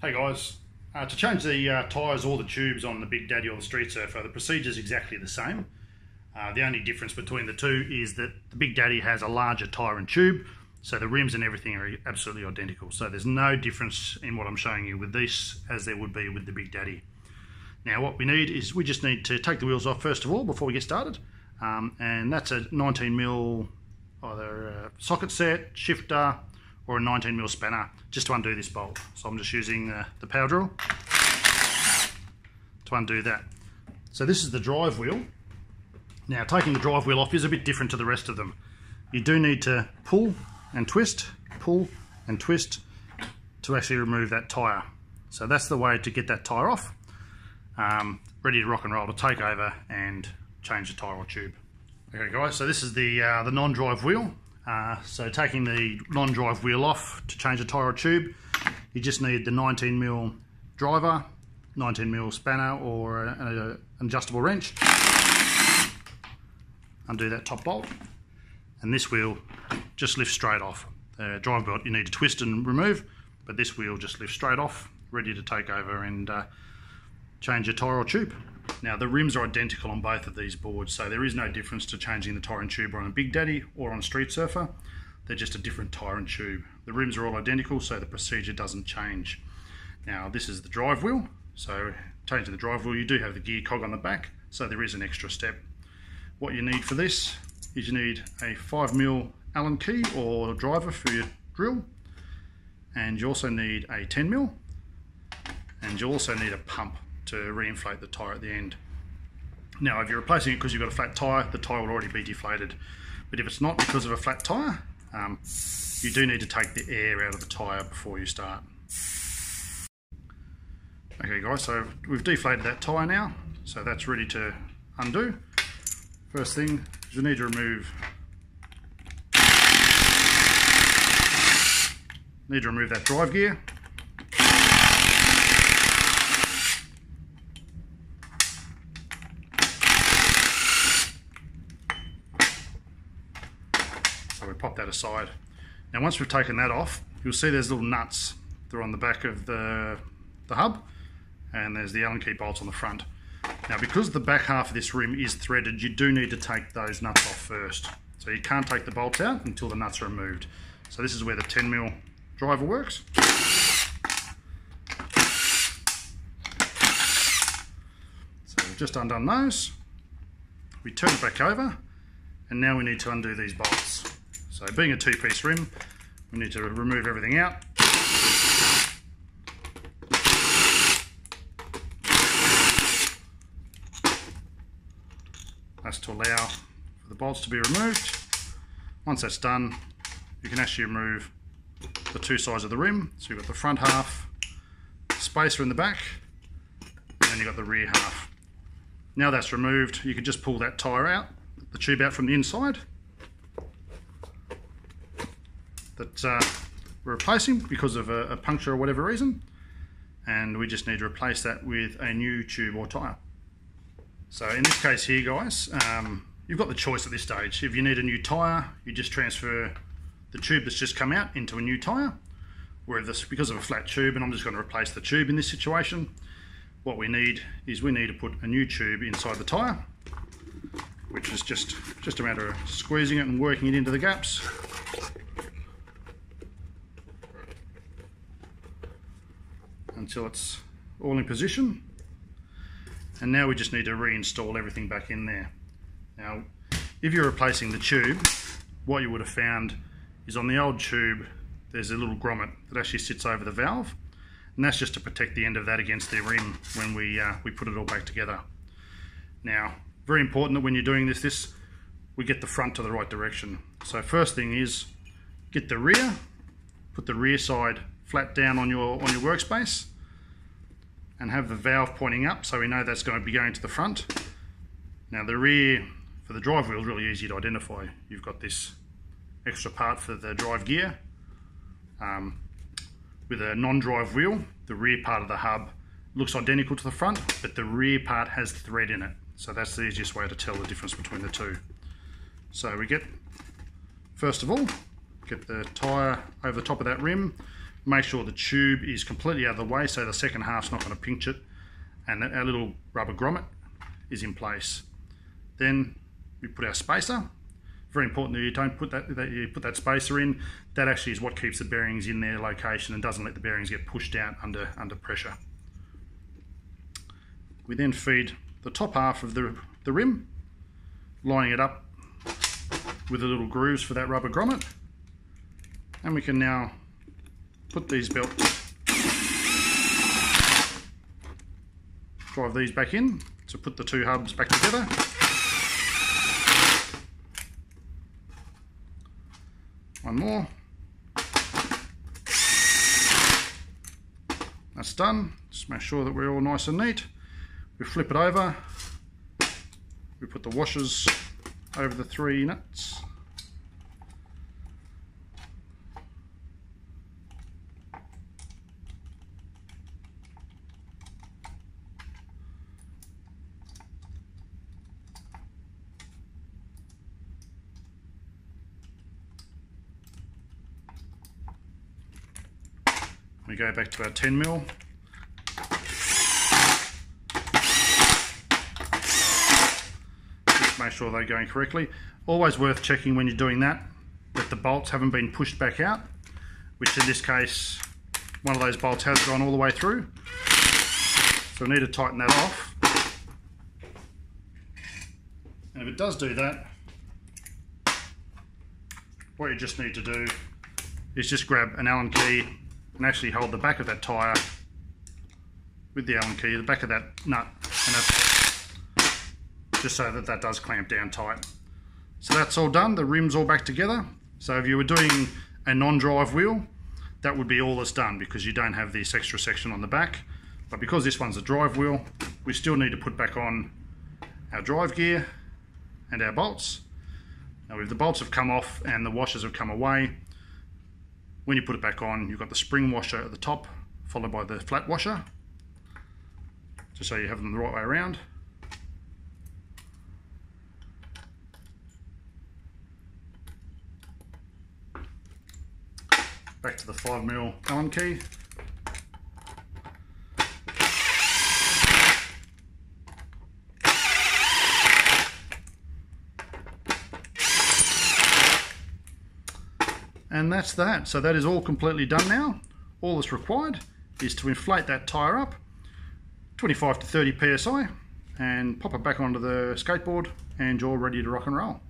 Hey guys, uh, to change the uh, tyres or the tubes on the Big Daddy or the Street Surfer, the procedure is exactly the same. Uh, the only difference between the two is that the Big Daddy has a larger tyre and tube, so the rims and everything are absolutely identical. So there's no difference in what I'm showing you with this as there would be with the Big Daddy. Now what we need is we just need to take the wheels off first of all before we get started. Um, and that's a 19mm either a socket set, shifter, or a 19mm spanner just to undo this bolt. So I'm just using uh, the power drill to undo that. So this is the drive wheel. Now taking the drive wheel off is a bit different to the rest of them. You do need to pull and twist, pull and twist to actually remove that tyre. So that's the way to get that tyre off, um, ready to rock and roll to take over and change the tyre or tube. Okay guys, so this is the, uh, the non-drive wheel. Uh, so taking the non-drive wheel off to change a tyre or tube, you just need the 19mm driver, 19mm spanner or an adjustable wrench. Undo that top bolt and this wheel just lifts straight off. The drive bolt you need to twist and remove, but this wheel just lifts straight off, ready to take over and uh, change your tyre or tube. Now the rims are identical on both of these boards, so there is no difference to changing the tyre and tube on a Big Daddy or on Street Surfer. They're just a different tyre and tube. The rims are all identical, so the procedure doesn't change. Now this is the drive wheel, so changing the drive wheel, you do have the gear cog on the back, so there is an extra step. What you need for this is you need a 5mm Allen key or driver for your drill, and you also need a 10mm, and you also need a pump to reinflate the tyre at the end. Now if you're replacing it because you've got a flat tyre, the tyre will already be deflated. But if it's not because of a flat tyre, um, you do need to take the air out of the tyre before you start. Okay guys, so we've deflated that tyre now, so that's ready to undo. First thing is you need to remove need to remove that drive gear that aside. Now once we've taken that off, you'll see there's little nuts. They're on the back of the, the hub and there's the Allen key bolts on the front. Now because the back half of this rim is threaded, you do need to take those nuts off first. So you can't take the bolts out until the nuts are removed. So this is where the 10mm driver works. So we've just undone those. We turn it back over and now we need to undo these bolts. So being a two-piece rim, we need to remove everything out. That's to allow for the bolts to be removed. Once that's done, you can actually remove the two sides of the rim. So you've got the front half, spacer in the back, and then you've got the rear half. Now that's removed, you can just pull that tyre out, the tube out from the inside, that uh, we're replacing because of a, a, puncture or whatever reason and we just need to replace that with a new tube or tyre. So in this case here guys, um, you've got the choice at this stage. If you need a new tyre, you just transfer the tube that's just come out into a new tyre. Where this, because of a flat tube, and I'm just going to replace the tube in this situation, what we need is we need to put a new tube inside the tyre, which is just, just a matter of squeezing it and working it into the gaps. Until it's all in position. And now we just need to reinstall everything back in there. Now, if you're replacing the tube, what you would have found is on the old tube, there's a little grommet that actually sits over the valve. And that's just to protect the end of that against the rim when we, uh, we put it all back together. Now, very important that when you're doing this, this we get the front to the right direction. So first thing is get the rear, put the rear side flat down on your on your workspace and have the valve pointing up so we know that's going to be going to the front. Now the rear for the drive wheel is really easy to identify. You've got this extra part for the drive gear. Um, with a non-drive wheel, the rear part of the hub looks identical to the front, but the rear part has thread in it. So that's the easiest way to tell the difference between the two. So we get, first of all, get the tyre over the top of that rim, make sure the tube is completely out of the way so the second half's not going to pinch it and that our little rubber grommet is in place. Then we put our spacer. Very important that you don't put that, that you put that spacer in. That actually is what keeps the bearings in their location and doesn't let the bearings get pushed out under, under pressure. We then feed the top half of the, the rim, lining it up with the little grooves for that rubber grommet. And we can now put these belts, drive these back in to put the two hubs back together. One more. That's done. Just make sure that we're all nice and neat. We flip it over. We put the washers over the three nuts. We go back to our 10 mil. Just make sure they're going correctly. Always worth checking when you're doing that, that the bolts haven't been pushed back out, which in this case, one of those bolts has gone all the way through. So we need to tighten that off. And if it does do that, what you just need to do is just grab an Allen key and actually hold the back of that tyre with the Allen key, the back of that nut, and just so that that does clamp down tight. So that's all done, the rim's all back together. So if you were doing a non-drive wheel, that would be all that's done because you don't have this extra section on the back. But because this one's a drive wheel, we still need to put back on our drive gear and our bolts. Now if the bolts have come off and the washers have come away, when you put it back on, you've got the spring washer at the top, followed by the flat washer, just so you have them the right way around. Back to the 5mm Allen key. And that's that. So that is all completely done now. All that's required is to inflate that tyre up 25 to 30 psi and pop it back onto the skateboard and you're ready to rock and roll.